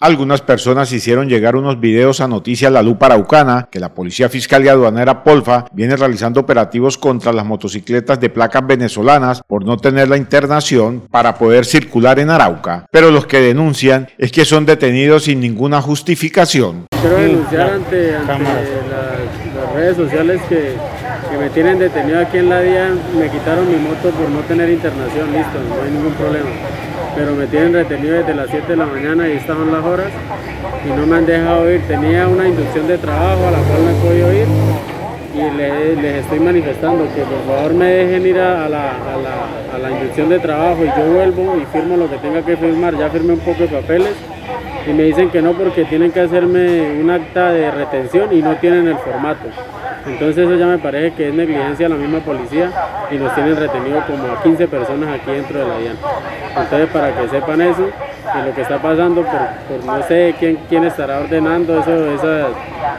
Algunas personas hicieron llegar unos videos a Noticias La Lupa Araucana que la Policía Fiscal y Aduanera Polfa viene realizando operativos contra las motocicletas de placas venezolanas por no tener la internación para poder circular en Arauca. Pero los que denuncian es que son detenidos sin ninguna justificación. Quiero denunciar ante, ante las, las redes sociales que, que me tienen detenido aquí en la DIAN, me quitaron mi moto por no tener internación, listo, no hay ningún problema pero me tienen retenido desde las 7 de la mañana y estaban las horas y no me han dejado ir. Tenía una inducción de trabajo a la cual no he podido ir y les, estoy manifestando que por favor me dejen ir a, la, a, la, inducción de trabajo y yo vuelvo y firmo lo que tenga que firmar. Ya firmé un poco de papeles y me dicen que no porque tienen que hacerme un acta de retención y no tienen el formato. Entonces eso ya me parece que es negligencia de la misma policía y nos tienen retenido como a 15 personas aquí dentro de la DIAN. Entonces para que sepan eso, y lo que está pasando, por, no sé quién, quién estará ordenando eso,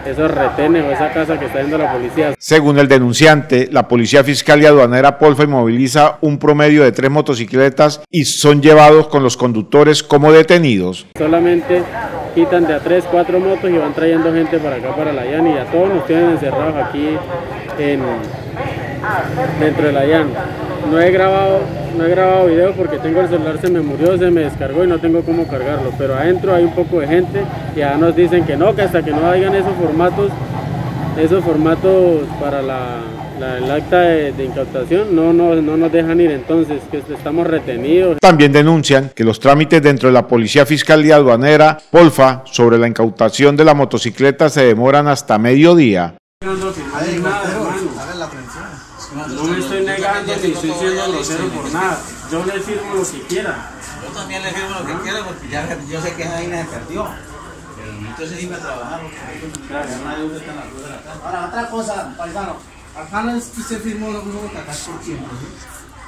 esos retenes o esa casa que está yendo la policía. Según el denunciante, la Policía Fiscal y Aduanera Polfa moviliza un promedio de tres motocicletas y son llevados con los conductores como detenidos. Solamente quitan de a tres, cuatro motos y van trayendo gente para acá, para la llana y a todos nos tienen encerrados aquí en, dentro de la llana. No he grabado, no he grabado video porque tengo el celular, se me murió, se me descargó y no tengo cómo cargarlo. Pero adentro hay un poco de gente y ya nos dicen que no, que hasta que no hagan esos formatos, esos formatos para la, el acta de, incautación no, no, no, nos dejan ir entonces, que estamos retenidos. También denuncian que los trámites dentro de la Policía Fiscal y Aduanera, Polfa, sobre la incautación de la motocicleta se demoran hasta mediodía. No me estoy negando ni estoy siendo grosero por nada. Yo le firmo lo que quiera. Yo también le firmo lo que quiera porque ya yo sé que esa vaina se perdió. Entonces iba a trabajar porque claro, una deuda está en la cruz de la casa. Ahora, otra cosa, paisano. Acá no es que usted firmó lo mismo que acá por tiempo.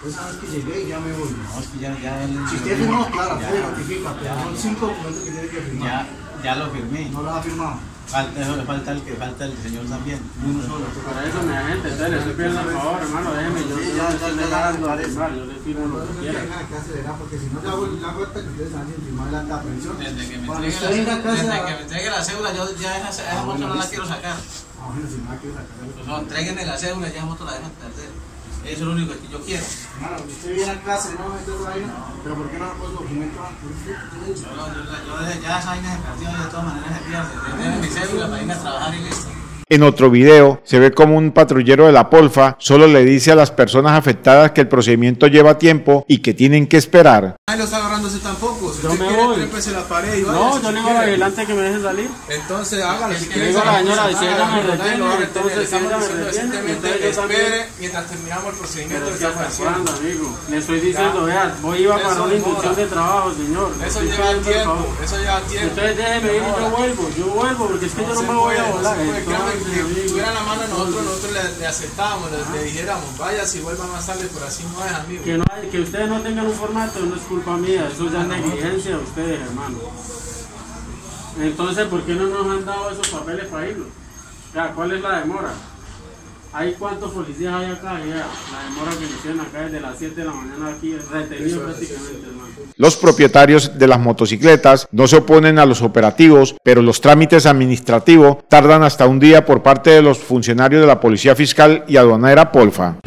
Esa vez que llegué y ya me voy. No, es que ya, ya Si usted firmó, claro, usted notifica, pero son cinco documentos que tiene que firmar. Ya, ya lo firmé. ¿No lo ha firmado? Falta, eso le falta el que falta el señor también. Uno solo. Para eso me da gente, le estoy pidiendo por favor, hermano, déjeme, yo, sí, ya, estoy negando a firmar, yo le firmo lo que quiera. que acelerar porque si no la vuelta que ustedes hacen firmar la pensión. Desde que me entregue la, desde que me entregue la cédula, yo ya esa, esa ah, moto no la quiero sacar. Ah, bueno, si no la quiero sacar. Pues no, entréguenme la cédula, ya esa moto la dejan perder. Eso es lo único que yo quiero. Claro, usted viene a clase, no esa vaina, pero ¿por qué no puedo documentar? Yo, yo, yo, ya esa vaina se perdió de todas maneras se pierde. Yo mi cédula para irme a trabajar y listo. En otro video se ve como un patrullero de la Polfa solo le dice a las personas afectadas que el procedimiento lleva tiempo y que tienen que esperar. Ay, no está agarrándose tampoco. Si yo me voy. La pared y no, yo le digo a adelante que me dejen salir. Entonces hágalo. Si quiere. Digo a la señora, si ella me retiene, entonces estamos diciendo recientemente espere mientras terminamos el procedimiento que está haciendo. amigo. Le estoy diciendo, vea, voy a ir para una inducción de trabajo, señor. Eso lleva tiempo, eso lleva tiempo. Entonces déjeme ir y yo vuelvo, yo vuelvo, porque es que yo no me voy a volar si tuviera la mano nosotros, nosotros le, le aceptábamos, le, dijéramos, vaya si vuelva más tarde, pero así no es, amigo. Que, no que ustedes no tengan un formato no es culpa mía, eso ya es negligencia de ustedes, hermano. Entonces, ¿por qué no nos han dado esos papeles para irnos? Ya, ¿cuál es la demora? ¿Hay cuántos policías hay acá? Ya, la demora que hicieron acá desde las 7 de la mañana aquí, retenido prácticamente, hermano. Los propietarios de las motocicletas no se oponen a los operativos, pero los trámites administrativos tardan hasta un día por parte de los funcionarios de la Policía Fiscal y Aduanera Polfa.